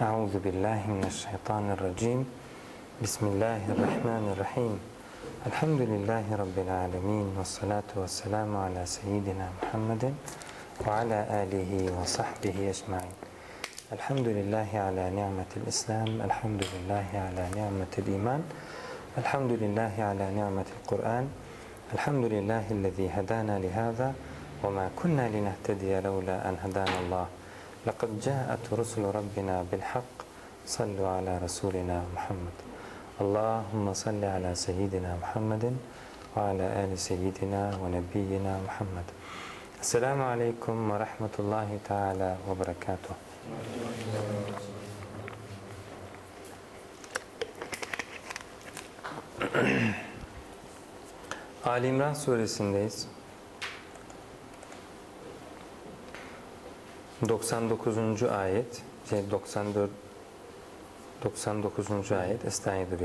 أعوذ بالله من الشيطان الرجيم. بسم الله الرحمن الرحيم. الحمد لله رب العالمين والصلاة والسلام على سيدنا محمد وعلى آله وصحبه أجمعين. الحمد لله على نعمة الإسلام الحمد لله على نعمة الإيمان الحمد لله على نعمة القرآن الحمد لله الذي هدانا لهذا وما كنا لنهتدي لولا أن هدانا الله. لقد جاءت رسل ربنا بالحق. صلوا على رسولنا محمد. اللهم صل على سيدنا محمد وعلى آل سيدنا ونبينا محمد. السلام عليكم ورحمة الله تعالى وبركاته. Ali İmran suresindeyiz. 99. ayet, şey 94 99. ayet. Estaizu.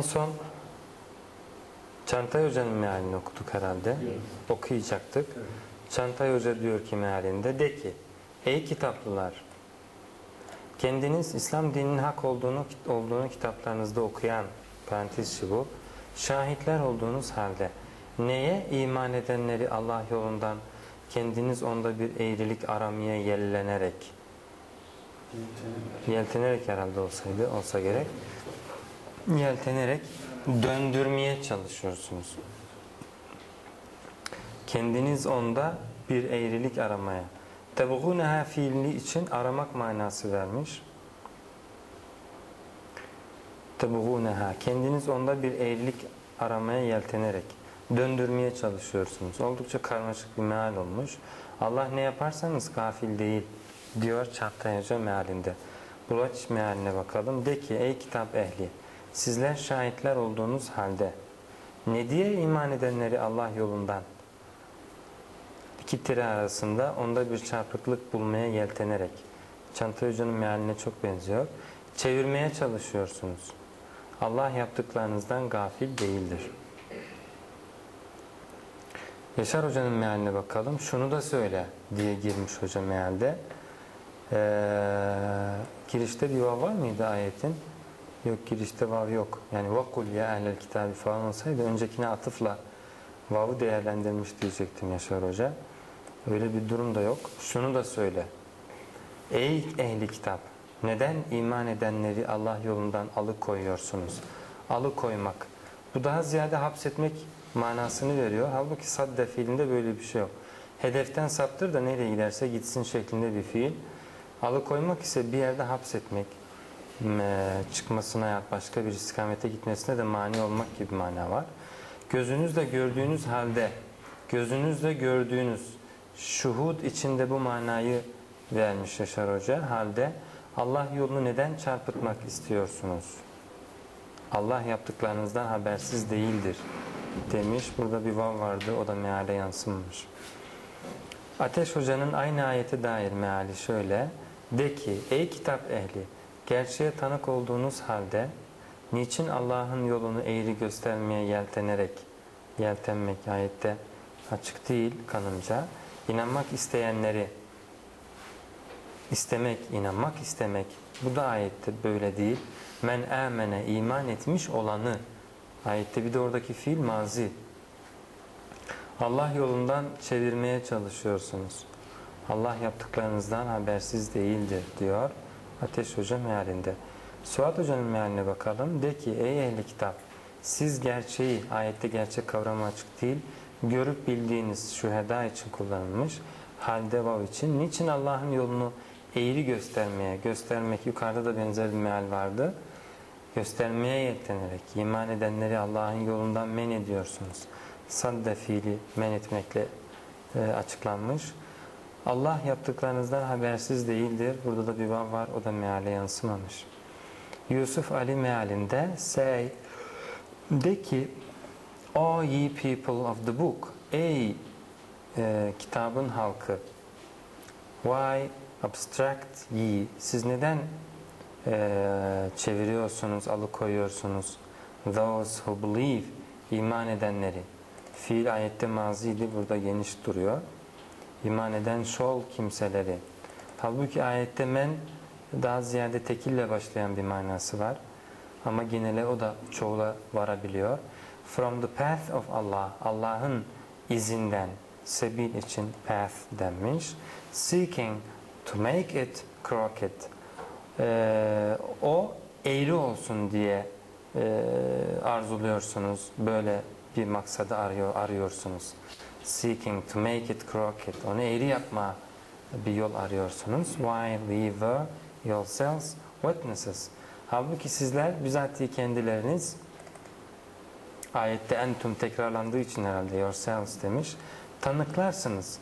En son Çantay Hoca'nın mealini okuduk herhalde. Okuyacaktık. Çantay Hoca diyor ki mealinde de ki Ey kitaplılar kendiniz İslam dininin hak olduğunu olduğunu kitaplarınızda okuyan parantez içi bu şahitler olduğunuz halde neye iman edenleri Allah yolundan kendiniz onda bir eğrilik aramaya yellenerek yeltenerek herhalde olsaydı olsa gerek yeltenerek döndürmeye çalışıyorsunuz. Kendiniz onda bir eğrilik aramaya. Tebğuneha fiili için aramak manası vermiş. Tebğuneha kendiniz onda bir eğrilik aramaya yeltenerek döndürmeye çalışıyorsunuz. Oldukça karmaşık bir meal olmuş. Allah ne yaparsanız gafil değil diyor Çağatay Hoca mealinde. Bulaç mealine bakalım. De ki ey kitap ehli sizler şahitler olduğunuz halde ne diye iman edenleri Allah yolundan iki tire arasında onda bir çarpıklık bulmaya yeltenerek Çantay Hoca'nın mealine çok benziyor. Çevirmeye çalışıyorsunuz. Allah yaptıklarınızdan gafil değildir. Yaşar Hoca'nın mealine bakalım. Şunu da söyle diye girmiş hoca mealde. Ee, girişte bir var mıydı ayetin? Yok girişte vav yok. Yani vakul ya ehlel kitabı falan olsaydı öncekine atıfla vav'ı değerlendirmiş diyecektim Yaşar Hoca. Öyle bir durum da yok. Şunu da söyle. Ey ehli kitap neden iman edenleri Allah yolundan alıkoyuyorsunuz? Alıkoymak. Bu daha ziyade hapsetmek manasını veriyor. Halbuki sadde fiilinde böyle bir şey yok. Hedeften saptır da nereye giderse gitsin şeklinde bir fiil. Alıkoymak ise bir yerde hapsetmek, çıkmasına ya başka bir istikamete gitmesine de mani olmak gibi mana var. Gözünüzle gördüğünüz halde, gözünüzle gördüğünüz şuhud içinde bu manayı vermiş Yaşar Hoca. Halde Allah yolunu neden çarpıtmak istiyorsunuz? Allah yaptıklarınızdan habersiz değildir demiş. Burada bir vav vardı. O da meale yansımamış. Ateş Hoca'nın aynı ayete dair meali şöyle. De ki ey kitap ehli gerçeğe tanık olduğunuz halde niçin Allah'ın yolunu eğri göstermeye yeltenerek yeltenmek ayette açık değil kanımca inanmak isteyenleri istemek, inanmak istemek bu da ayette böyle değil. Men amene iman etmiş olanı ayette bir de oradaki fiil mazi. Allah yolundan çevirmeye çalışıyorsunuz. Allah yaptıklarınızdan habersiz değildir diyor Ateş Hoca mealinde. Suat Hoca'nın mealine bakalım. De ki ey ehli kitap siz gerçeği, ayette gerçek kavramı açık değil, görüp bildiğiniz şüheda için kullanılmış, halde vav için. Niçin Allah'ın yolunu eğri göstermeye, göstermek yukarıda da benzer bir meal vardı. Göstermeye yeltenerek iman edenleri Allah'ın yolundan men ediyorsunuz. Sadde fiili men etmekle e, açıklanmış. Allah yaptıklarınızdan habersiz değildir. Burada da bir vav var. O da meale yansımamış. Yusuf Ali mealinde say de ki O ye people of the book Ey e, kitabın halkı Why abstract ye Siz neden e, çeviriyorsunuz, alıkoyuyorsunuz Those who believe iman edenleri Fiil ayette maziydi burada geniş duruyor iman eden şol kimseleri. Halbuki ayette men daha ziyade tekille başlayan bir manası var. Ama genele o da çoğula varabiliyor. From the path of Allah, Allah'ın izinden, sebil için path denmiş. Seeking to make it crooked. Ee, o eğri olsun diye e, arzuluyorsunuz. Böyle bir maksadı arıyor, arıyorsunuz seeking to make it crooked. Onu eğri yapma bir yol arıyorsunuz. While we were yourselves witnesses. Halbuki sizler bizatihi kendileriniz ayette entum tekrarlandığı için herhalde yourselves demiş. Tanıklarsınız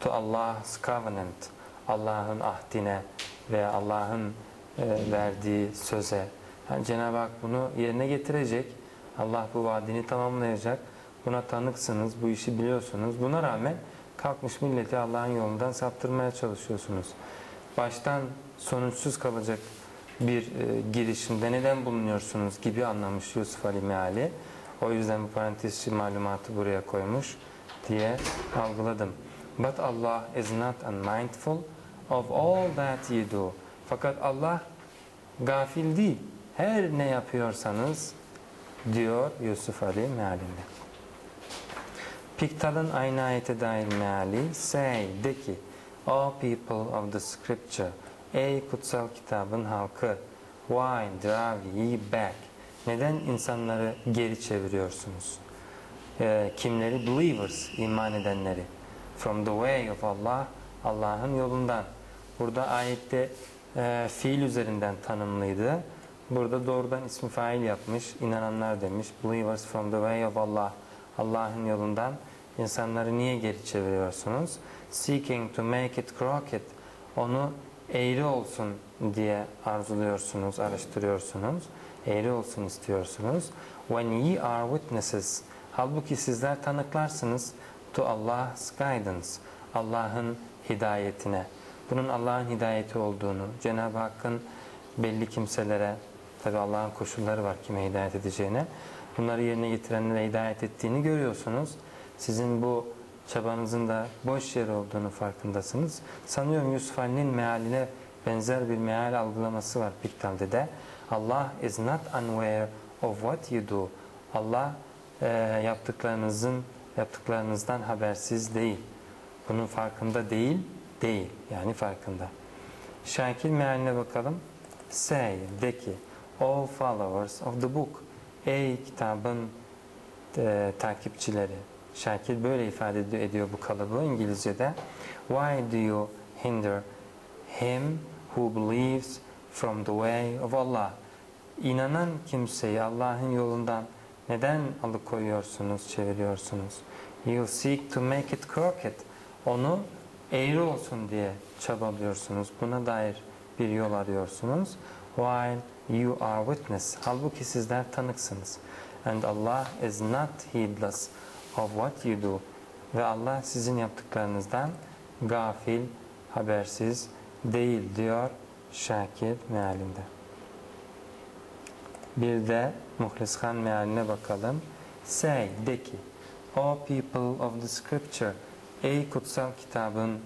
to Allah's covenant. Allah'ın ahdine ve Allah'ın e, verdiği söze. Yani Cenab-ı Hak bunu yerine getirecek. Allah bu vaadini tamamlayacak. Buna tanıksınız, bu işi biliyorsunuz. Buna rağmen kalkmış milleti Allah'ın yolundan saptırmaya çalışıyorsunuz. Baştan sonuçsuz kalacak bir e, girişimde neden bulunuyorsunuz gibi anlamış Yusuf Ali Meali. O yüzden bu parantez içi malumatı buraya koymuş diye algıladım. But Allah is not unmindful of all that you do. Fakat Allah gafil değil. Her ne yapıyorsanız diyor Yusuf Ali mealinde. Piktal'ın aynı ayete dair meali say de ki O people of the scripture Ey kutsal kitabın halkı Why drive ye back Neden insanları geri çeviriyorsunuz? Ee, kimleri? Believers, iman edenleri. From the way of Allah, Allah'ın yolundan. Burada ayette e, fiil üzerinden tanımlıydı. Burada doğrudan ismi fail yapmış, inananlar demiş. Believers from the way of Allah. Allah'ın yolundan insanları niye geri çeviriyorsunuz? Seeking to make it crooked. Onu eğri olsun diye arzuluyorsunuz, araştırıyorsunuz. Eğri olsun istiyorsunuz. When ye are witnesses. Halbuki sizler tanıklarsınız to Allah's guidance. Allah'ın hidayetine. Bunun Allah'ın hidayeti olduğunu, Cenab-ı Hakk'ın belli kimselere, tabi Allah'ın koşulları var kime hidayet edeceğine, bunları yerine getirenlere hidayet ettiğini görüyorsunuz. Sizin bu çabanızın da boş yer olduğunu farkındasınız. Sanıyorum Yusuf Ali'nin mealine benzer bir meal algılaması var Piktal'de de. Allah is not unaware of what you do. Allah e, yaptıklarınızın yaptıklarınızdan habersiz değil. Bunun farkında değil, değil. Yani farkında. Şakir mealine bakalım. Say, de ki, all followers of the book. Ey kitabın e, takipçileri. Şakir böyle ifade ediyor, bu kalıbı İngilizce'de. Why do you hinder him who believes from the way of Allah? İnanan kimseyi Allah'ın yolundan neden alıkoyuyorsunuz, çeviriyorsunuz? You seek to make it crooked. Onu eğri olsun diye çabalıyorsunuz. Buna dair bir yol arıyorsunuz. While you are witness. Halbuki sizler tanıksınız. And Allah is not heedless of what you do. Ve Allah sizin yaptıklarınızdan gafil, habersiz değil diyor Şakir mealinde. Bir de Muhlishan mealine bakalım. Say, de ki, O people of the scripture, ey kutsal kitabın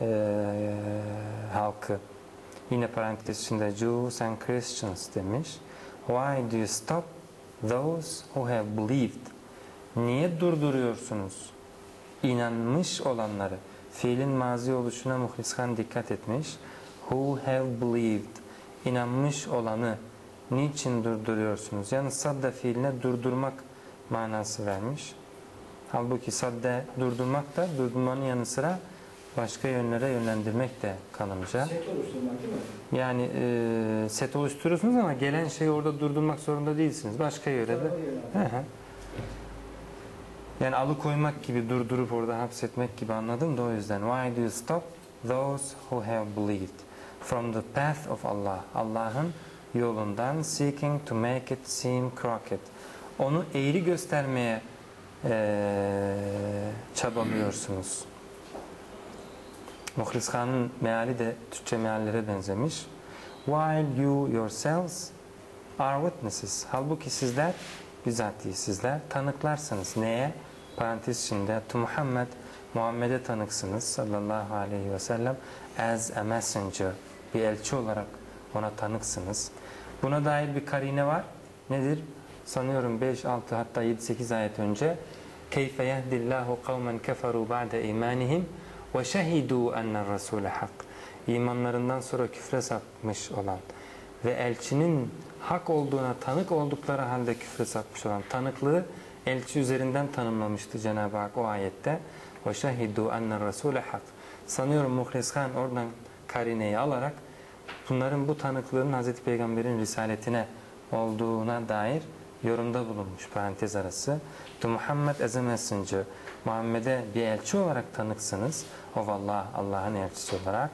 eee, halkı. Yine parantez içinde Jews and Christians demiş. Why do you stop those who have believed? Niye durduruyorsunuz? İnanmış olanları. Fiilin mazi oluşuna Muhlishan dikkat etmiş. Who have believed? İnanmış olanı niçin durduruyorsunuz? Yani sadda fiiline durdurmak manası vermiş. Halbuki sadde durdurmak da durdurmanın yanı sıra başka yönlere yönlendirmek de kanımca. Set oluşturmak değil mi? Yani e, set oluşturuyorsunuz ama gelen şeyi orada durdurmak zorunda değilsiniz. Başka yere de. Hı hı. Yani alıkoymak gibi durdurup orada hapsetmek gibi anladım da o yüzden. Why do you stop those who have believed from the path of Allah. Allah'ın yolundan seeking to make it seem crooked. Onu eğri göstermeye eee, çabalıyorsunuz. Muhlis Khan'ın meali de Türkçe meallere benzemiş. While you yourselves are witnesses. Halbuki sizler, bizatihi sizler tanıklarsınız. Neye? Parantez içinde to Muhammed, Muhammed'e tanıksınız sallallahu aleyhi ve sellem as a messenger. Bir elçi olarak ona tanıksınız. Buna dair bir karine var. Nedir? Sanıyorum 5, 6 hatta 7, 8 ayet önce كَيْفَ يَهْدِ اللّٰهُ قَوْمًا كَفَرُوا بَعْدَ اِيمَانِهِمْ وَشَهِدُوا اَنَّ الرَّسُولَ حَقٍّ İmanlarından sonra küfre sapmış olan ve elçinin hak olduğuna tanık oldukları halde küfre sapmış olan tanıklığı elçi üzerinden tanımlamıştı Cenab-ı Hak o ayette. وَشَهِدُوا اَنَّ الرَّسُولَ حَقٍّ Sanıyorum Muhlis Khan oradan karineyi alarak bunların bu tanıklığın Hazreti Peygamber'in risaletine olduğuna dair yorumda bulunmuş parantez arası. To Muhammed as a messenger. Muhammed'e bir elçi olarak tanıksınız. Of Allah, Allah'ın elçisi olarak.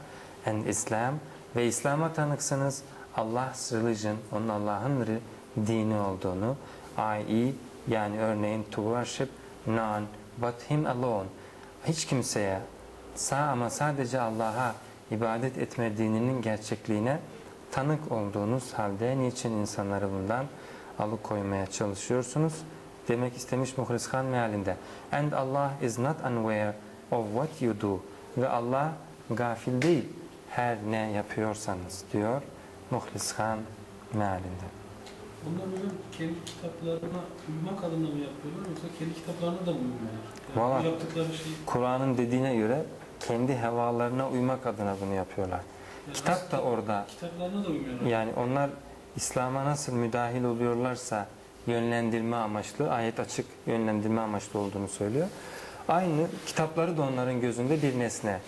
And Islam ve İslam'a tanıksınız. Allah's religion, onun Allah'ın ri- dini olduğunu. I.e. yani örneğin to worship none but him alone. Hiç kimseye sağ ama sadece Allah'a ibadet etme dininin gerçekliğine tanık olduğunuz halde niçin insanları bundan alıkoymaya çalışıyorsunuz? Demek istemiş Muhlis Khan mealinde. And Allah is not unaware of what you do. Ve Allah gafil değil her ne yapıyorsanız diyor Muhlis Khan mealinde. Bunlar hocam kendi kitaplarına uymak adına mı yapıyorlar yoksa kendi kitaplarına da mı uymuyorlar? Yani Valla- yaptıkları şey Kur'an'ın dediğine göre kendi hevalarına uymak adına bunu yapıyorlar. yani Kitap da orada kitaplarına da uymuyorlar. Yani onlar İslam'a nasıl müdahil oluyorlarsa yönlendirme amaçlı, ayet açık yönlendirme amaçlı olduğunu söylüyor. Aynı kitapları da onların gözünde bir nesne.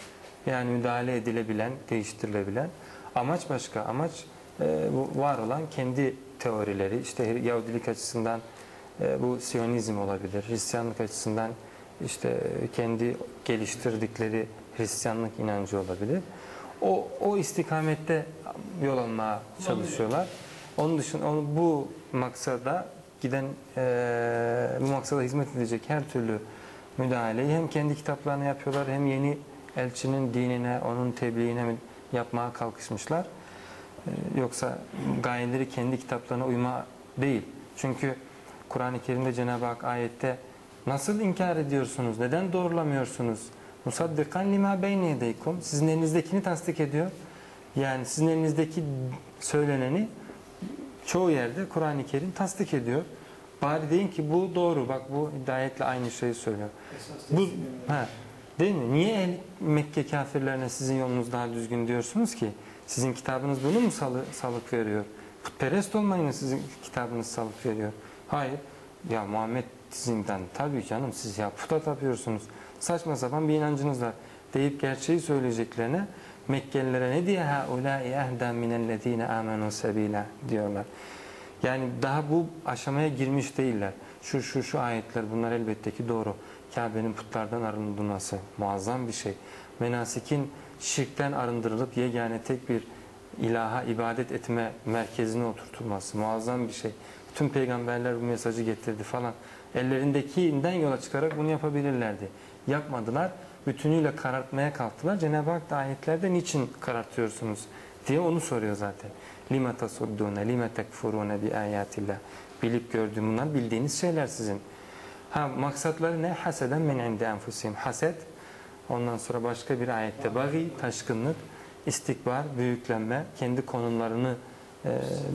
Yani müdahale edilebilen, değiştirilebilen. Amaç başka. Amaç e, var olan kendi teorileri. İşte Yahudilik açısından e, bu Siyonizm olabilir. Hristiyanlık açısından işte kendi geliştirdikleri Hristiyanlık inancı olabilir. O, o istikamette yol almaya çalışıyorlar. Onun dışında onu, bu maksada giden eee, bu maksada hizmet edecek her türlü müdahaleyi hem kendi kitaplarına yapıyorlar hem yeni elçinin dinine, onun tebliğine yapmaya kalkışmışlar. Eee, yoksa gayeleri kendi kitaplarına uyma değil. Çünkü Kur'an-ı Kerim'de Cenab-ı Hak ayette nasıl inkar ediyorsunuz, neden doğrulamıyorsunuz? Musaddikan lima beyne yedeykum. Sizin elinizdekini tasdik ediyor. Yani sizin elinizdeki söyleneni çoğu yerde Kur'an-ı Kerim tasdik ediyor. Bari deyin ki bu doğru. Bak bu hidayetle aynı şeyi söylüyor. Esas Bu ha, değil mi? Niye Mekke kafirlerine sizin yolunuz daha düzgün diyorsunuz ki? Sizin kitabınız bunu mu salı, salık veriyor? Putperest olmayın sizin kitabınız salık veriyor. Hayır. Ya Muhammed sizinden tabii canım siz ya puta tapıyorsunuz. Saçma sapan bir inancınız var. Deyip gerçeği söyleyeceklerine Mekkelilere ne diye ha ulai ehden minellezine amenu sebila diyorlar. Yani daha bu aşamaya girmiş değiller. Şu şu şu ayetler bunlar elbette ki doğru. Kabe'nin putlardan arındırılması muazzam bir şey. Menasikin şirkten arındırılıp yegane tek bir ilaha ibadet etme merkezine oturtulması muazzam bir şey. Tüm peygamberler bu mesajı getirdi falan. Ellerindekinden yola çıkarak bunu yapabilirlerdi. Yapmadılar. Bütünüyle karartmaya kalktılar. Cenab-ı Hak ayetlerde niçin karartıyorsunuz diye onu soruyor zaten. Lima tasuddune, lima tekfurune bi ayatillah. Bilip gördüğüm bunlar bildiğiniz şeyler sizin. Ha maksatları ne? Haseden min indi enfusihim. Haset. Ondan sonra başka bir ayette bagi, taşkınlık, istikbar, büyüklenme, kendi konumlarını e,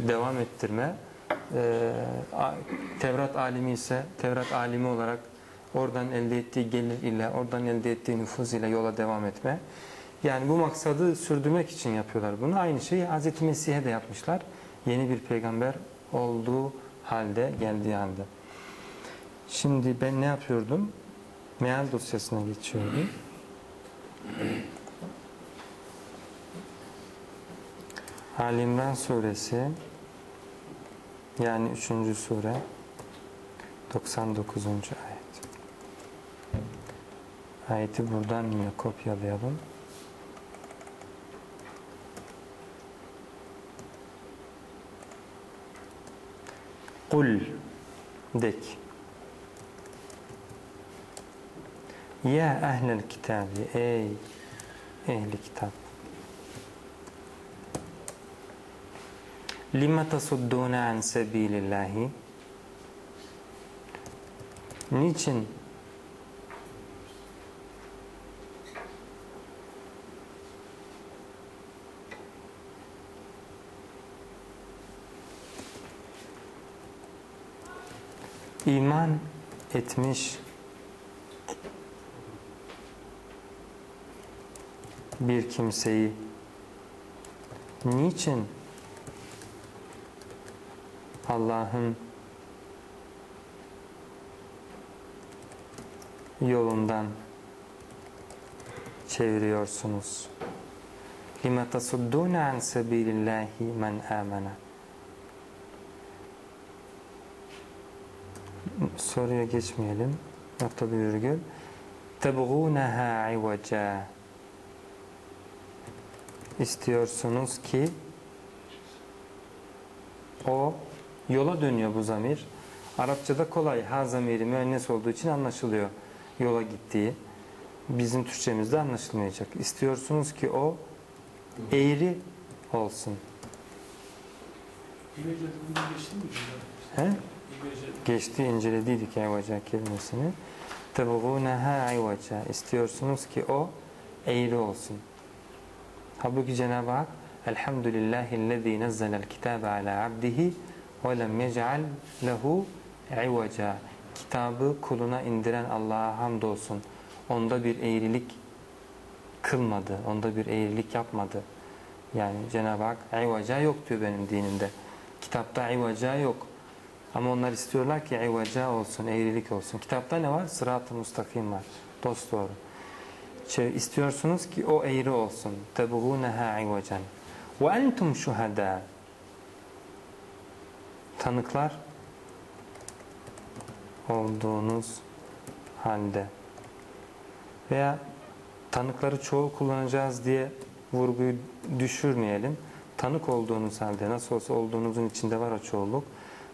devam ettirme. E, Tevrat alimi ise Tevrat alimi olarak oradan elde ettiği gelir ile, oradan elde ettiği nüfuz ile yola devam etme. Yani bu maksadı sürdürmek için yapıyorlar bunu. Aynı şeyi Hz. Mesih'e de yapmışlar. Yeni bir peygamber olduğu halde, geldiği halde. Şimdi ben ne yapıyordum? Meal dosyasına geçiyordum. Ali İmran suresi yani 3. sure 99. ayet. Ayeti buradan yine kopyalayalım. Kul dek. Ki Ya ehlel kitabı ey ehli kitap Lima tasudduna an sabilillahi Niçin iman etmiş bir kimseyi niçin Allah'ın yolundan çeviriyorsunuz? لِمَ تَصُدُّونَ عَنْ سَب۪يلِ اللّٰهِ مَنْ آمَنَ Soruya geçmeyelim. Nokta bir virgül. تَبْغُونَهَا عِوَجًا İstiyorsunuz ki o yola dönüyor bu zamir. Arapçada kolay. Ha zamiri müennes olduğu için anlaşılıyor. Yola gittiği. Bizim Türkçemizde anlaşılmayacak. İstiyorsunuz ki o eğri olsun. İmece geçti mi? He? Geçti incelediydik ayvaca kelimesini. Tebğûneha ayvaca. İstiyorsunuz ki o eğri olsun. Halbuki Cenab-ı Hak Elhamdülillahillezî nezzelel kitâbe alâ abdihi ve lem yec'al lehu ivaca. Kitabı kuluna indiren Allah'a hamdolsun. Onda bir eğrilik kılmadı. Onda bir eğrilik yapmadı. Yani Cenab-ı Hak ivaca yok diyor benim dinimde. Kitapta ivaca yok. Ama onlar istiyorlar ki ivaca olsun, eğrilik olsun. Kitapta ne var? Sırat-ı mustakim var. Dost doğru. Şey, istiyorsunuz ki o eğri olsun. Tebğûneha ivacan. Ve entum şuhada. Tanıklar olduğunuz halde. Veya tanıkları çoğul kullanacağız diye vurguyu düşürmeyelim. Tanık olduğunuz halde, nasıl olsa olduğunuzun içinde var o çoğulluk.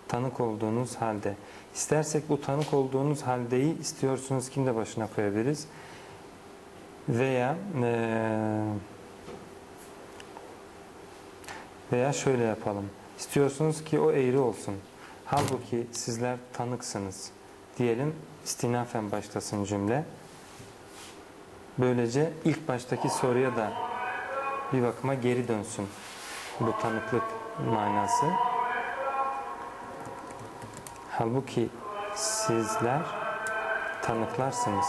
Tanık olduğunuz halde. İstersek bu tanık olduğunuz haldeyi istiyorsunuz kim de başına koyabiliriz. Veya eee, veya şöyle yapalım. İstiyorsunuz ki o eğri olsun. Halbuki sizler tanıksınız. Diyelim istinafen başlasın cümle. Böylece ilk baştaki soruya da bir bakıma geri dönsün. Bu tanıklık manası. Halbuki sizler tanıklarsınız.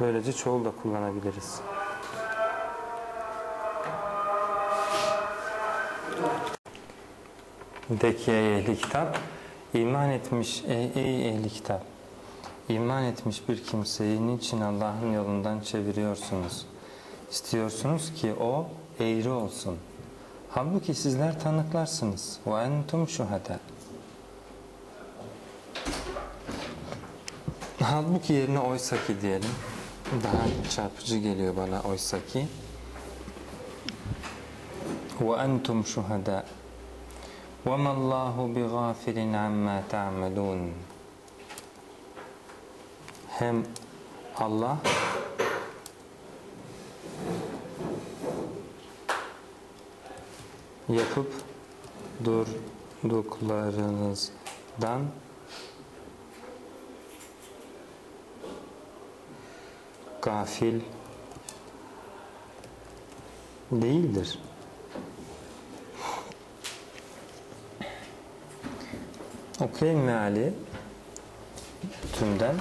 Böylece çoğul da kullanabiliriz. De ki ey ehli kitap, iman etmiş ey, ey ehli kitap, iman etmiş bir kimseyi niçin Allah'ın yolundan çeviriyorsunuz? İstiyorsunuz ki o eğri olsun. Halbuki sizler tanıklarsınız. Ve entum şuhada. Halbuki yerine oysa ki diyelim Daha çarpıcı geliyor bana oysa ki. Ve entum şuhada. وَمَا اللّٰهُ بِغَافِلٍ عَمَّا تَعْمَلُونَ Hem Allah yapıp durduklarınızdan gafil değildir. Okuyayım meali tümden.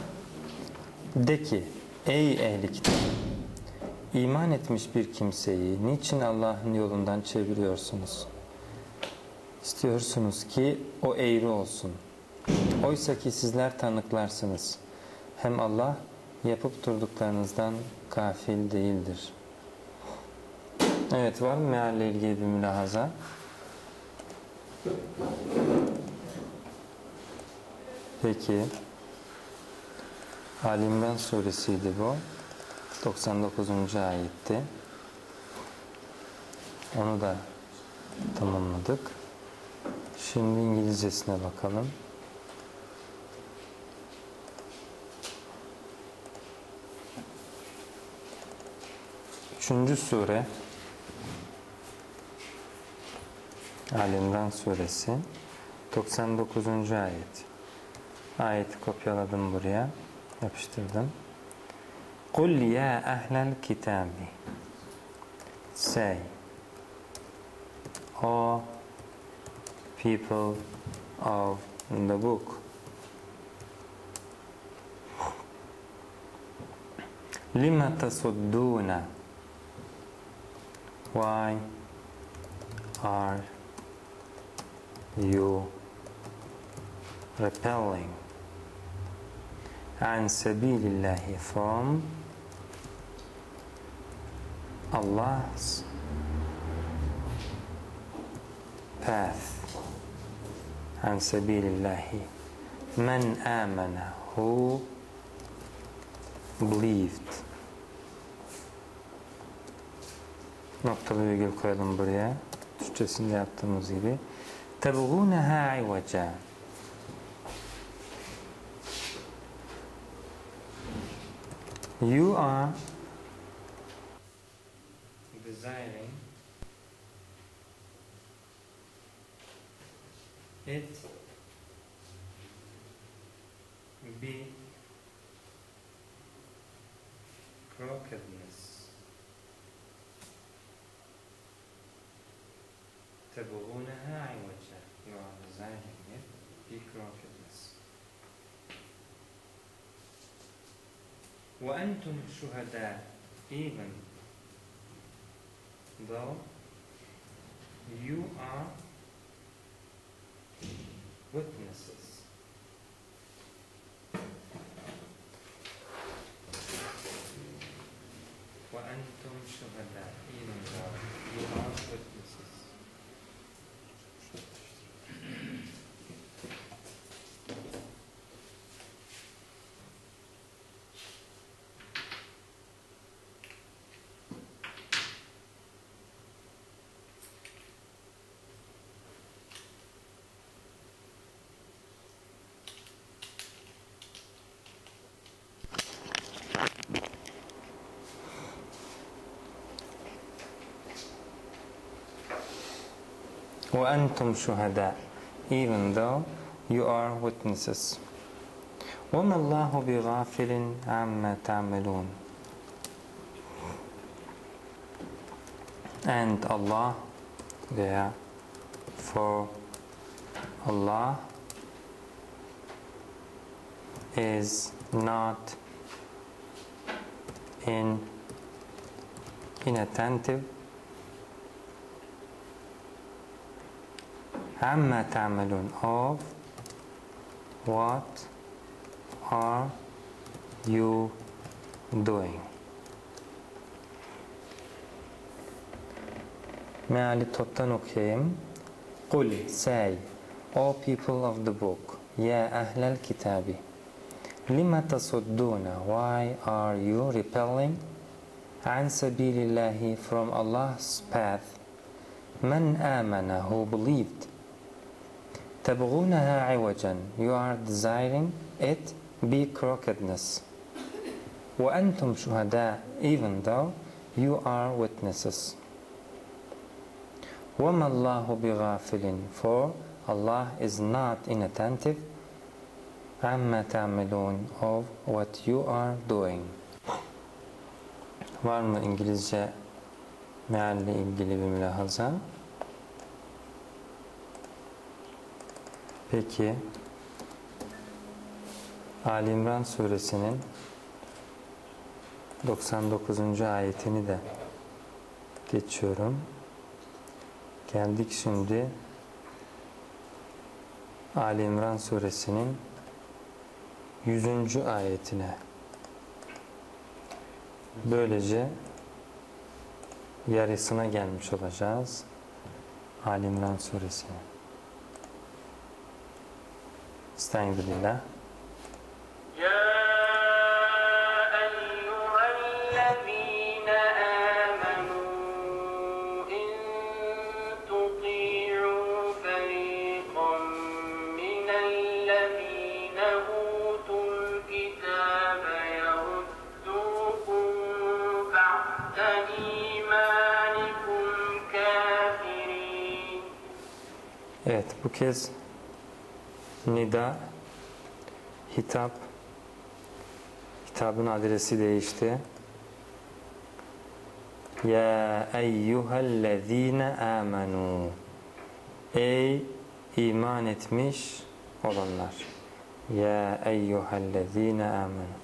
De ki ey ehli kitap iman etmiş bir kimseyi niçin Allah'ın yolundan çeviriyorsunuz? İstiyorsunuz ki o eğri olsun. Oysa ki sizler tanıklarsınız. Hem Allah yapıp durduklarınızdan gafil değildir. Evet var mı mealle ilgili bir mülahaza? Peki. Ali İmran suresiydi bu. 99. ayetti. Onu da tamamladık. Şimdi İngilizcesine bakalım. 3. sure Alimran suresi 99. ayet. Ayeti kopyaladım buraya. Yapıştırdım. Kul ya ehlel kitabi Say O people of the book Lima tasudduna Why are you repelling عن سبيل الله from Allah's path عن سبيل الله من آمن who believed noktalı virgül koyalım buraya. Türkçesinde yaptığımız gibi. Tebğûneha ivaca. You are desiring it be crocodile. تبغونها عوجا You are desiring it be crookedness وأنتم شهداء even though you are witnesses وأنتم شهداء وأنتم شهداء even though you are witnesses وما الله بغافل عما تعملون and Allah there for Allah is not in inattentive عما تعملون of what are you doing meali toptan okuyayım قل say O people of the book يا أهل الكتاب لما تصدون why are you repelling عن سبيل الله from Allah's path من آمن who believed تبغونها عوجا you are desiring it be crookedness وأنتم شهداء even though you are witnesses وما الله بغافل for Allah is not inattentive عما تعملون of what you are doing var mı İngilizce mealle ilgili bir mülahaza? Peki Ali İmran suresinin 99. ayetini de geçiyorum. Geldik şimdi Ali İmran suresinin 100. ayetine. Böylece yarısına gelmiş olacağız. Ali İmran استعيذ بالله. يا أيها الذين إن تطيعوا فريقا من الذين أوتوا الكتاب يردوكم بعد nida, hitap, hitabın adresi değişti. Ya eyyühellezine amenu. Ey iman etmiş olanlar. Ya eyyühellezine amenu.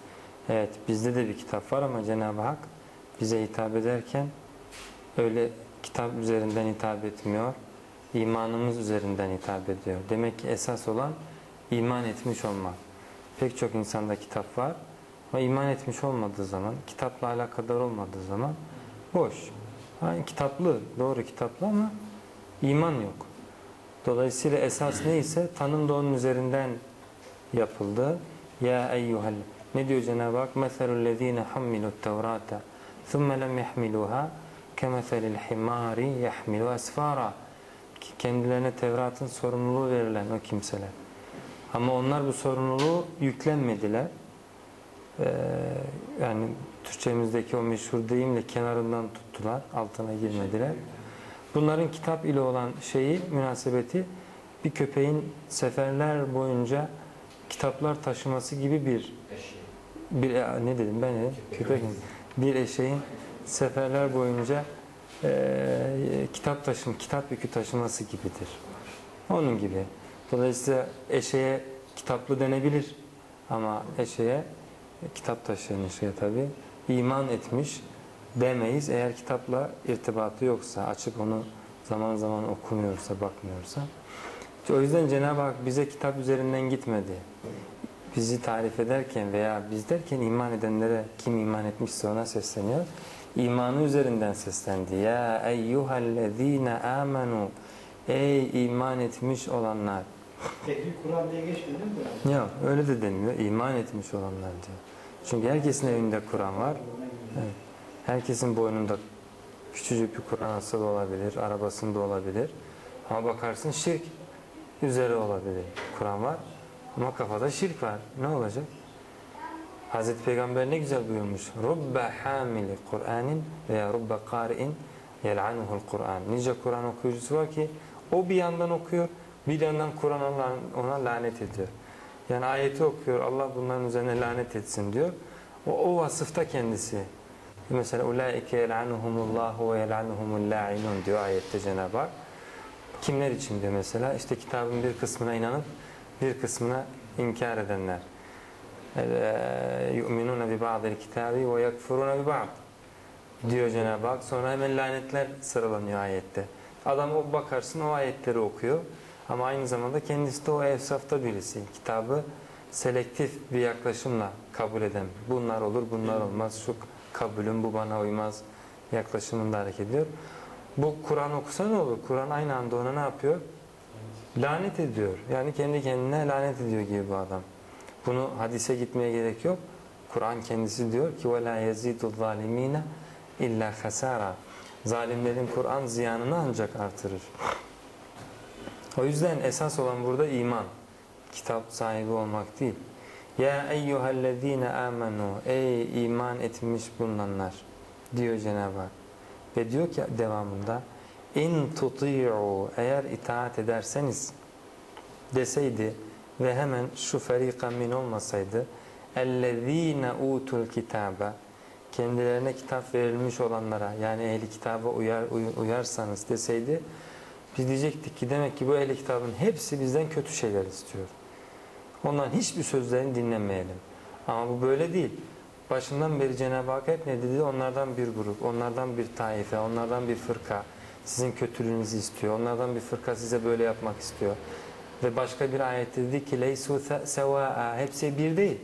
Evet bizde de bir kitap var ama Cenab-ı Hak bize hitap ederken öyle kitap üzerinden hitap etmiyor. imanımız üzerinden hitap ediyor. Demek ki esas olan iman etmiş olmak. Pek çok insanda kitap var ama iman etmiş olmadığı zaman, kitapla alakadar olmadığı zaman boş. Yani kitaplı, doğru kitaplı ama iman yok. Dolayısıyla esas neyse tanım da onun üzerinden yapıldı. Ya eyyuhel ne diyor Cenab-ı Hak? مَثَلُ الَّذ۪ينَ حَمِّلُوا التَّوْرَاتَ ثُمَّ لَمْ يَحْمِلُوهَا كَمَثَلِ الْحِمَارِ يَحْمِلُ أَسْفَارًا Kendilerine Tevrat'ın sorumluluğu verilen o kimseler. Ama onlar bu sorumluluğu yüklenmediler. Ee, yani Türkçemizdeki o meşhur deyimle kenarından tuttular, altına girmediler. Bunların kitap ile olan şeyi, münasebeti bir köpeğin seferler boyunca kitaplar taşıması gibi bir bir e, ne dedim ben dedim köpek bir eşeğin seferler boyunca e, kitap taşım kitap yükü taşıması gibidir. Onun gibi. Dolayısıyla eşeğe kitaplı denebilir ama eşeğe kitap taşıyan eşeğe tabi iman etmiş demeyiz eğer kitapla irtibatı yoksa açıp onu zaman zaman okumuyorsa bakmıyorsa. O yüzden Cenab-ı Hak bize kitap üzerinden gitmedi bizi tarif ederken veya biz derken iman edenlere kim iman etmişse ona sesleniyor. İmanı üzerinden seslendi. Ya eyyühellezine amenu Ey iman etmiş olanlar. Ehli Kur'an diye geçmiyor mi? Yok öyle de deniliyor. İman etmiş olanlar diyor. Çünkü herkesin evinde Kur'an var. Evet. Herkesin boynunda küçücük bir Kur'an asılı olabilir. Arabasında olabilir. Ama bakarsın şirk üzere olabilir. Kur'an var. Ama kafada şirk var. Ne olacak? Hazreti Peygamber ne güzel buyurmuş. Rubbe hamili Kur'anin veya rubbe kari'in yel'anuhul Kur'an. Nice Kur'an okuyucusu var ki o bir yandan okuyor, bir yandan Kur'an ona lanet ediyor. Yani ayeti okuyor, Allah bunların üzerine lanet etsin diyor. O, o vasıfta kendisi. Mesela ulaike yel'anuhumullahu ve yel'anuhumul la'inun diyor ayette Cenab-ı Hak. Kimler için diyor mesela? İşte kitabın bir kısmına inanıp bir kısmına inkar edenler. kitabi ve yekfuruna bi ba'd diyor Cenab-ı Hak. Sonra hemen lanetler sıralanıyor ayette. Adam o bakarsın o ayetleri okuyor. Ama aynı zamanda kendisi de o evsafta birisi. Kitabı selektif bir yaklaşımla kabul eden. Bunlar olur, bunlar olmaz. Şu kabulüm bu bana uymaz yaklaşımında hareket ediyor. Bu Kur'an okusa ne olur? Kur'an aynı anda ona ne yapıyor? Lanet ediyor. Yani kendi kendine lanet ediyor gibi bu adam. Bunu hadise gitmeye gerek yok. Kur'an kendisi diyor ki وَلَا يَزِيدُ الظَّالِم۪ينَ illa خَسَارًا Zalimlerin Kur'an ziyanını ancak artırır. O yüzden esas olan burada iman. Kitap sahibi olmak değil. Ya eyyühellezine amenu Ey iman etmiş bulunanlar diyor Cenab-ı Hak. Ve diyor ki devamında in tuti'u eğer itaat ederseniz deseydi ve hemen şu ferika min olmasaydı ellezine utul kitaba kendilerine kitap verilmiş olanlara yani ehli kitaba uyar, uyarsanız deseydi biz diyecektik ki demek ki bu ehli kitabın hepsi bizden kötü şeyler istiyor. Ondan hiçbir sözlerini dinlemeyelim. Ama bu böyle değil. Başından beri Cenab-ı Hak hep ne dedi? Onlardan bir grup, onlardan bir taife, onlardan bir fırka sizin kötülüğünüzü istiyor. Onlardan bir fırka size böyle yapmak istiyor. Ve başka bir ayette dedi ki leysu sevaa hepsi bir değil.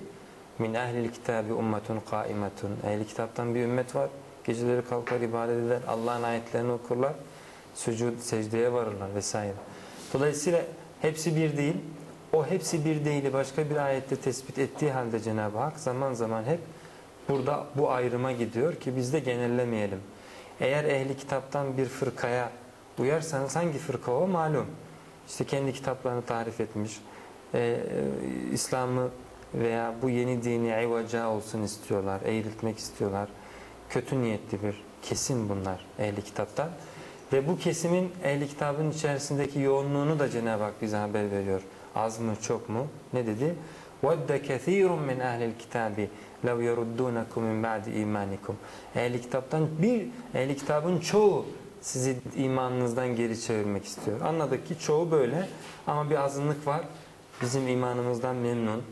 Min ehlil kitabi ummetun kaimetun. Ehli kitaptan bir ümmet var. Geceleri kalkar ibadet eder. Allah'ın ayetlerini okurlar. Sücud, secdeye varırlar vesaire. Dolayısıyla hepsi bir değil. O hepsi bir değili başka bir ayette tespit ettiği halde Cenab-ı Hak zaman zaman hep burada bu ayrıma gidiyor ki biz de genellemeyelim. Eğer ehli kitaptan bir fırkaya uyarsanız hangi fırka o malum. İşte kendi kitaplarını tarif etmiş. Ee, İslam'ı veya bu yeni dini evaca olsun istiyorlar, eğriltmek istiyorlar. Kötü niyetli bir kesin bunlar ehli kitaptan. Ve bu kesimin ehli kitabın içerisindeki yoğunluğunu da Cenab-ı Hak bize haber veriyor. Az mı çok mu? Ne dedi? وَدَّ كَثِيرٌ مِنْ اَهْلِ الْكِتَابِ لَوْ يَرُدُّونَكُمْ مِنْ بَعْدِ اِيمَانِكُمْ Ehli kitaptan bir, ehli kitabın çoğu sizi imanınızdan geri çevirmek istiyor. Anladık ki çoğu böyle ama bir azınlık var. Bizim imanımızdan memnun.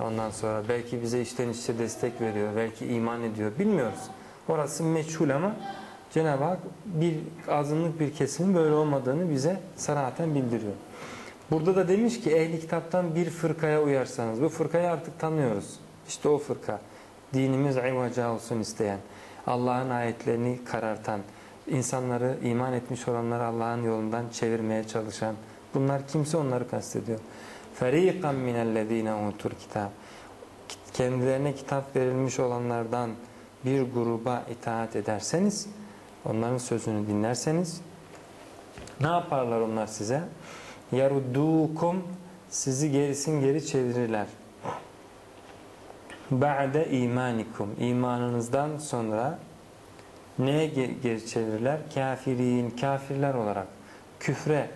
Ondan sonra belki bize içten içe destek veriyor, belki iman ediyor. Bilmiyoruz. Orası meçhul ama Cenab-ı Hak bir azınlık bir kesimin böyle olmadığını bize sarahaten bildiriyor. Burada da demiş ki ehli kitaptan bir fırkaya uyarsanız. Bu fırkayı artık tanıyoruz. İşte o fırka. Dinimiz ivaca olsun isteyen. Allah'ın ayetlerini karartan. insanları iman etmiş olanları Allah'ın yolundan çevirmeye çalışan. Bunlar kimse onları kastediyor. فَر۪يقًا مِنَ الَّذ۪ينَ اُوتُوا الْكِتَابِ Kendilerine kitap verilmiş olanlardan bir gruba itaat ederseniz, Onların sözünü dinlerseniz ne yaparlar onlar size? Yaruddukum sizi gerisin geri çevirirler. Ba'de imanikum imanınızdan sonra neye geri çevirirler? Kafirin, kafirler olarak küfre,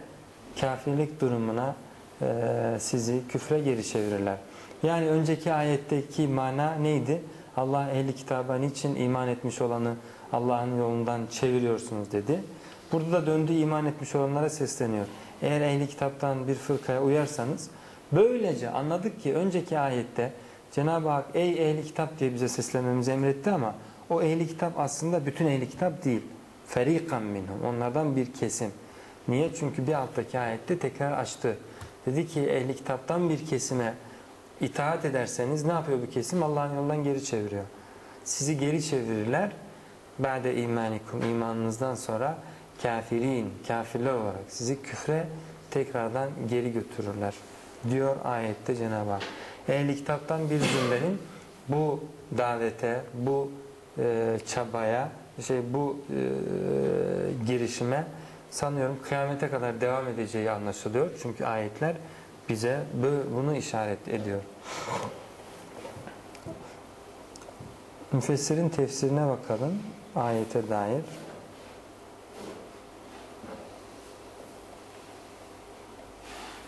kafirlik durumuna sizi küfre geri çevirirler. Yani önceki ayetteki mana neydi? Allah ehli kitaba niçin iman etmiş olanı Allah'ın yolundan çeviriyorsunuz dedi. Burada da döndü iman etmiş olanlara sesleniyor. Eğer ehli kitaptan bir fırkaya uyarsanız böylece anladık ki önceki ayette Cenab-ı Hak ey ehli kitap diye bize seslenmemizi emretti ama o ehli kitap aslında bütün ehli kitap değil. Ferikan minhum. Onlardan bir kesim. Niye? Çünkü bir alttaki ayette tekrar açtı. Dedi ki ehli kitaptan bir kesime itaat ederseniz ne yapıyor bu kesim? Allah'ın yolundan geri çeviriyor. Sizi geri çevirirler. Ba'de imanikum imanınızdan sonra kafirin, kafirler olarak sizi küfre tekrardan geri götürürler. Diyor ayette Cenab-ı Hak. Ehli kitaptan bir zümrenin bu davete, bu e, çabaya, şey bu e, girişime sanıyorum kıyamete kadar devam edeceği anlaşılıyor. Çünkü ayetler bize bu- bunu işaret ediyor. Müfessirin tefsirine bakalım ayete dair.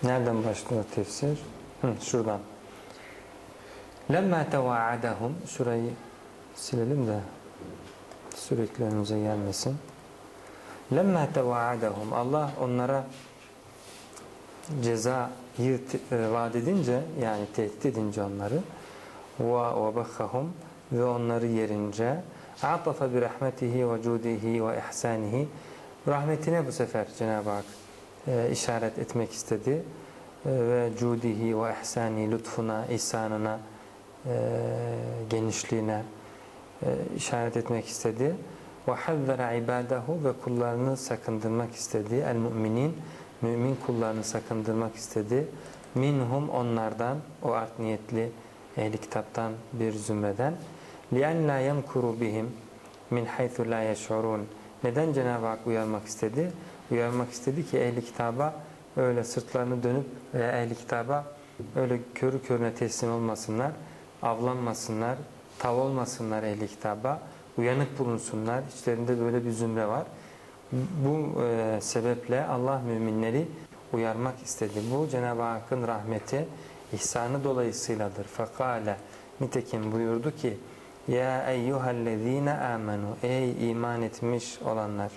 Nereden başlıyor tefsir? Hı, şuradan. Lemma tevaadahum şurayı silelim de sürekli önümüze gelmesin. Lemma tevaadahum Allah onlara cezayı te- vaat edince yani tehdit edince onları ve vebakhahum ve onları yerince atafa bi rahmetihi ve cudihi ve ihsanihi rahmetine bu sefer Cenab-ı Hak e, işaret etmek istedi E, ve cudihi ve ihsani lütfuna, ihsanına e, genişliğine e, işaret etmek istedi. Ve hazzara ibadahu ve kullarını sakındırmak istedi. El müminin mümin kullarını sakındırmak istedi. Minhum onlardan o art niyetli ehli kitaptan bir zümreden لِأَنْ لَا يَمْكُرُ بِهِمْ min haythu la yeş'urun. Neden Cenab-ı Hak uyarmak istedi? Uyarmak istedi ki ehli kitaba öyle sırtlarını dönüp veya ehli kitaba öyle körü körüne teslim olmasınlar, avlanmasınlar, tav olmasınlar ehli kitaba, uyanık bulunsunlar. İçlerinde böyle bir zümre var. Bu e, sebeple Allah müminleri uyarmak istedi. Bu Cenab-ı Hakk'ın rahmeti, ihsanı dolayısıyladır. Fakale nitekim buyurdu ki ya eyyühellezine amenu ey iman etmiş olanlar.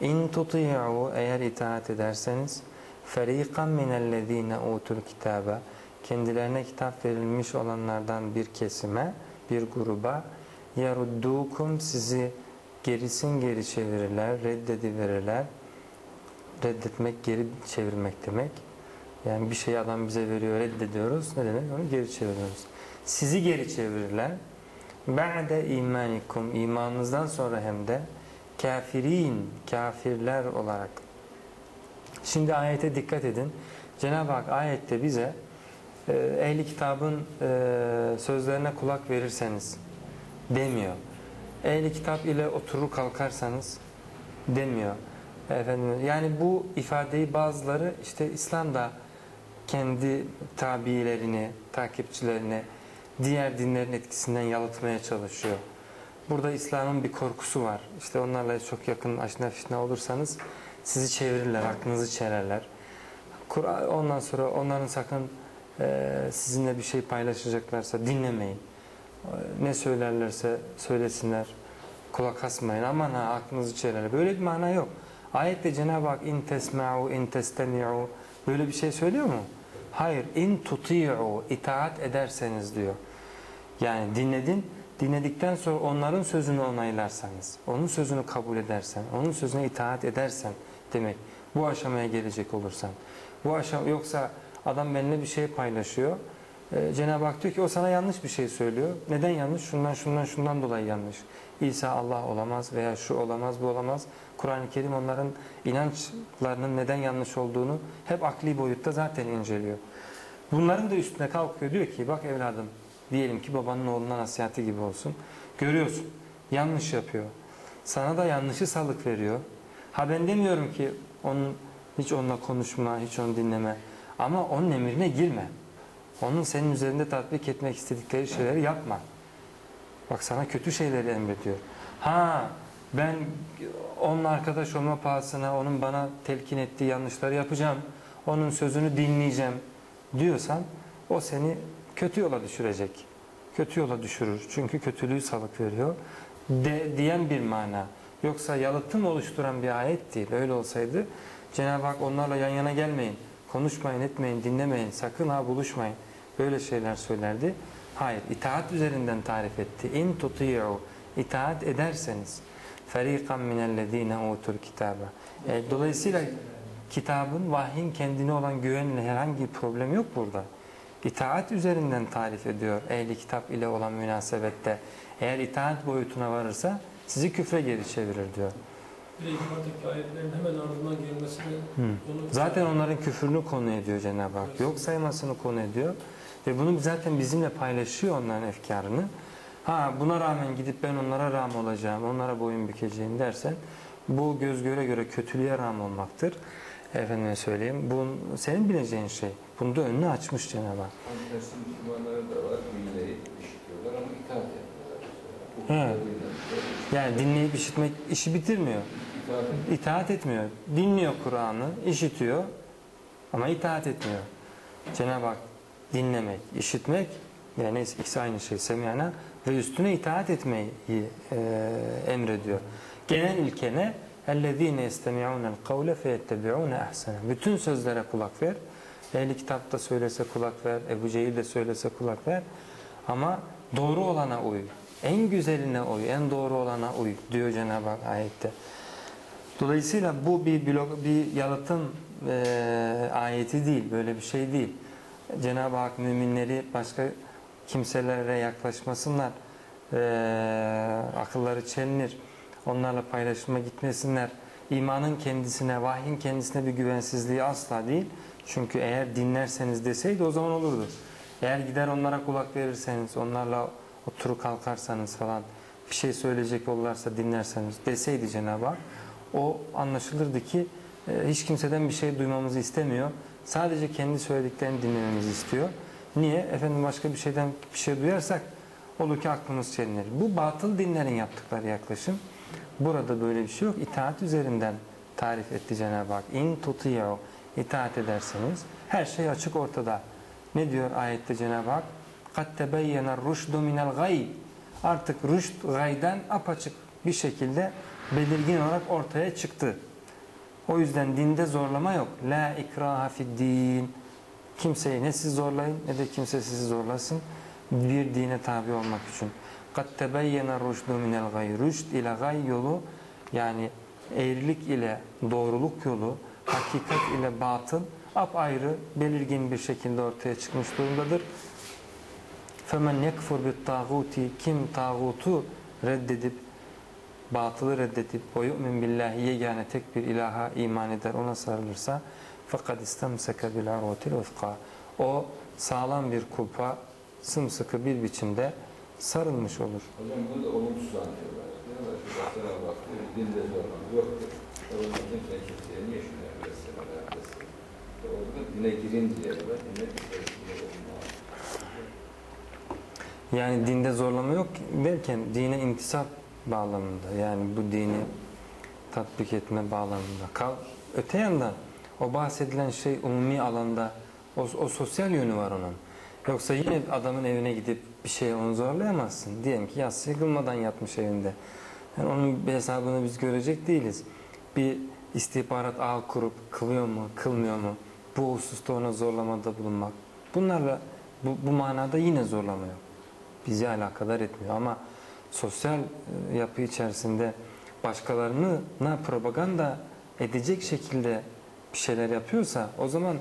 İn tuti'u eğer itaat ederseniz feriqan minellezine utul kitaba kendilerine kitap verilmiş olanlardan bir kesime bir gruba yaruddukum sizi gerisin geri çevirirler reddediverirler. Reddetmek geri çevirmek demek. Yani bir şeyi adam bize veriyor reddediyoruz. Ne demek? Onu geri çeviriyoruz. Sizi geri çevirirler ba'de imanikum imanınızdan sonra hem de kafirin kafirler olarak. Şimdi ayete dikkat edin. Cenab-ı Hak ayette bize e, ehli kitabın e, sözlerine kulak verirseniz demiyor. Ehli kitap ile oturur kalkarsanız demiyor. Efendim yani bu ifadeyi bazıları işte İslam'da kendi tabiilerini takipçilerini diğer dinlerin etkisinden yalıtmaya çalışıyor. Burada İslam'ın bir korkusu var. İşte onlarla çok yakın aşina fişne olursanız sizi çevirirler, aklınızı çelerler. Ondan sonra onların sakın e, sizinle bir şey paylaşacaklarsa dinlemeyin. E, Ne söylerlerse söylesinler. Kulak asmayın. Aman ha aklınızı çelerler. Böyle bir mana yok. Ayette Cenab-ı Hak in tesma'u in testemi'u böyle bir şey söylüyor mu? Hayır. In tuti'u itaat ederseniz diyor. Yani dinledin, dinledikten sonra onların sözünü onaylarsanız, onun sözünü kabul edersen, onun sözüne itaat edersen demek. Bu aşamaya gelecek olursan. Bu aşama yoksa adam benimle bir şey paylaşıyor. Ee, Cenab-ı Hak diyor ki o sana yanlış bir şey söylüyor. Neden yanlış? Şundan şundan şundan dolayı yanlış. İsa Allah olamaz veya şu olamaz bu olamaz. Kur'an-ı Kerim onların inançlarının neden yanlış olduğunu hep akli boyutta zaten inceliyor. Bunların da üstüne kalkıyor diyor ki bak evladım diyelim ki babanın oğluna nasihati gibi olsun. Görüyorsun yanlış yapıyor. Sana da yanlışı salık veriyor. Ha ben demiyorum ki onun hiç onunla konuşma, hiç onu dinleme. Ama onun emrine girme. Onun senin üzerinde tatbik etmek istedikleri şeyleri yapma. Bak sana kötü şeyleri emrediyor. Ha ben onun arkadaş olma pahasına onun bana telkin ettiği yanlışları yapacağım. Onun sözünü dinleyeceğim diyorsan o seni kötü yola düşürecek. Kötü yola düşürür. Çünkü kötülüğü salık veriyor. De, diyen bir mana. Yoksa yalıtım oluşturan bir ayet değil. Öyle olsaydı Cenab-ı Hak onlarla yan yana gelmeyin. Konuşmayın, etmeyin, dinlemeyin. Sakın ha buluşmayın. Böyle şeyler söylerdi. Hayır, itaat üzerinden tarif etti. İn tuti'u itaat ederseniz feriqan minellezine utul kitaba. E, dolayısıyla kitabın vahyin kendine olan güvenle herhangi bir problem yok burada. İtaat üzerinden tarif ediyor ehli kitap ile olan münasebette. Eğer itaat boyutuna varırsa sizi küfre geri çevirir diyor. Ayetlerin hemen ardından gelmesini onu Zaten onların küfrünü konu ediyor Cenab-ı Hak. Yok saymasını konu ediyor. Ve bunu zaten bizimle paylaşıyor onların efkarını. Ha buna rağmen gidip ben onlara rağm olacağım, onlara boyun bükeceğim dersen bu göz göre göre kötülüğe rağm olmaktır. Efendime söyleyeyim. Bu senin bileceğin şey. Bunu da önünü açmış Cenab-ı Hak. Tersi Müslümanları da var. Bilmeyi işitiyorlar ama itaat etmiyorlar. Bu He. kadarıyla Yani dinleyip işitmek işi bitirmiyor. itaat etmiyor. İtaat etmiyor. Dinliyor Kur'an'ı, işitiyor ama itaat etmiyor. Cenab-ı Hak dinlemek, işitmek yani neyse ikisi aynı şey semiyana ve üstüne itaat etmeyi e, emrediyor. Genel ilke ne? اَلَّذ۪ينَ يَسْتَمِعُونَ الْقَوْلَ فَيَتَّبِعُونَ اَحْسَنَ Bütün sözlere kulak ver. Ehli kitap da söylese kulak ver, Ebu Cehil de söylese kulak ver. Ama doğru olana uy. En güzeline uy, en doğru olana uy diyor Cenab-ı Hak ayette. Dolayısıyla bu bir blok, bir yalıtım e, ayeti değil, böyle bir şey değil. Cenab-ı Hak müminleri başka kimselere yaklaşmasınlar, e, akılları çelinir, onlarla paylaşıma gitmesinler. İmanın kendisine, vahyin kendisine bir güvensizliği asla değil. Çünkü eğer dinlerseniz deseydi o zaman olurdu. Eğer gider onlara kulak verirseniz, onlarla oturup kalkarsanız falan bir şey söyleyecek olurlarsa dinlerseniz deseydi Cenab-ı Hak o anlaşılırdı ki e, hiç kimseden bir şey duymamızı istemiyor. Sadece kendi söylediklerini dinlememizi istiyor. Niye? Efendim başka bir şeyden bir şey duyarsak olur ki aklımız çelinir. Bu batıl dinlerin yaptıkları yaklaşım. Burada böyle bir şey yok. İtaat üzerinden tarif etti Cenab-ı Hak. İn tuti'u itaat ederseniz her şey açık ortada. Ne diyor ayette Cenab-ı Hak? قَدْ تَبَيَّنَ الرُّشْدُ مِنَ الْغَيِّ Artık rüşt gayden apaçık bir şekilde belirgin olarak ortaya çıktı. O yüzden dinde zorlama yok. La ikraha fid din. Kimseyi ne siz zorlayın ne de kimse sizi zorlasın. Bir dine tabi olmak için. Kad tebeyyene rüşdü minel gay. Rüşd ile gay yolu yani eğrilik ile doğruluk yolu, hakikat ile batıl apayrı belirgin bir şekilde ortaya çıkmış durumdadır. Femen yekfur bit tağuti kim tağutu reddedip batılı reddedip o yu'min billahi yegane tek bir ilaha iman eder ona sarılırsa fakat istemseke bil arvatil ufka o sağlam bir kulpa sımsıkı bir biçimde sarılmış olur. Hocam bunu da olumsuz anlıyorlar. Diyorlar ki baksana bak diyor, dinde yoktur. Niye dine girin dine olma. Yani dinde zorlama yok derken dine intisap bağlamında yani bu dini tatbik etme bağlamında. Kal, öte yandan o bahsedilen şey umumi alanda o, o sosyal yönü var onun. Yoksa yine adamın evine gidip bir şey onu zorlayamazsın. Diyelim ki yatsı yıkılmadan yatmış evinde. Yani onun bir hesabını biz görecek değiliz. Bir istihbarat ağ kurup kılıyor mu, kılmıyor mu? Bu hususta ona zorlamada bulunmak. Bunlarla bu, bu manada yine zorlama yok. Bizi alakadar etmiyor ama sosyal e, yapı içerisinde başkalarını na propaganda edecek şekilde bir şeyler yapıyorsa o zaman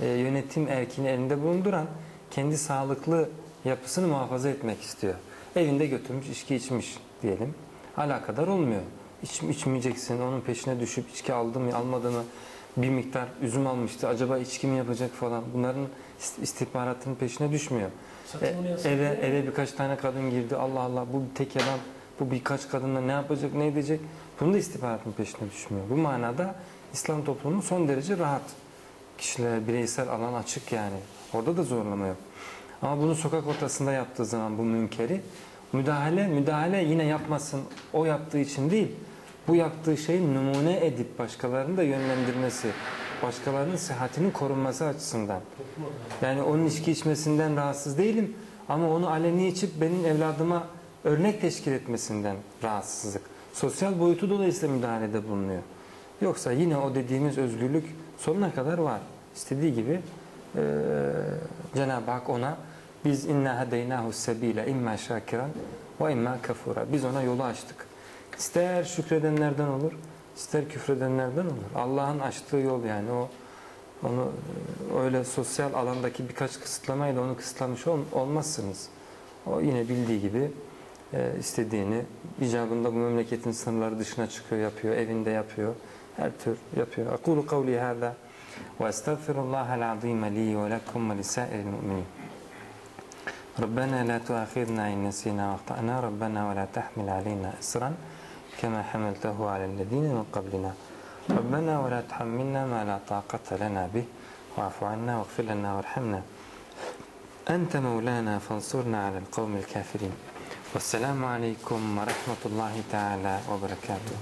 e, yönetim erkini elinde bulunduran kendi sağlıklı yapısını muhafaza etmek istiyor. Evinde götürmüş içki içmiş diyelim. Alakadar olmuyor. İç, içmeyeceksin onun peşine düşüp içki aldı mı almadı mı bir miktar üzüm almıştı acaba içki mi yapacak falan bunların ist- istihbaratının peşine düşmüyor. E, eve, eve birkaç tane kadın girdi Allah Allah bu tek adam bu birkaç kadınla ne yapacak ne edecek bunu da istihbaratın peşine düşmüyor. Bu manada İslam toplumu son derece rahat. Kişilere bireysel alan açık yani. Orada da zorlama yok. Ama bunu sokak ortasında yaptığı zaman bu münkeri müdahale müdahale yine yapmasın o yaptığı için değil. Bu yaptığı şeyi numune edip başkalarını da yönlendirmesi, başkalarının sıhhatinin korunması açısından. Yani onun içki içmesinden rahatsız değilim ama onu aleni içip benim evladıma örnek teşkil etmesinden rahatsızlık. Sosyal boyutu dolayısıyla müdahalede bulunuyor. Yoksa yine o dediğimiz özgürlük sonuna kadar var. İstediği gibi eee Cenab-ı Hak ona biz inna hedeynahu sebile imma şakiran ve imma kafura. Biz ona yolu açtık. İster şükredenlerden olur, ister küfredenlerden olur. Allah'ın açtığı yol yani o onu öyle sosyal alandaki birkaç kısıtlamayla onu kısıtlamış ol, olmazsınız. O yine bildiği gibi e, istediğini icabında bu memleketin sınırları dışına çıkıyor, yapıyor, evinde yapıyor. Her tür yapıyor. Akulu kavli hâzâ ve estağfirullahal azîme li ve lekum ve lisâiril mu'minin. ربنا لا تؤاخذنا إن نسينا وأخطأنا. ربنا ولا تحمل علينا إصرا كما حملته على الذين من قبلنا. ربنا ولا تحملنا ما لا طاقة لنا به. واعف عنا واغفر لنا وارحمنا. أنت مولانا فانصرنا على القوم الكافرين. والسلام عليكم ورحمة الله تعالى وبركاته.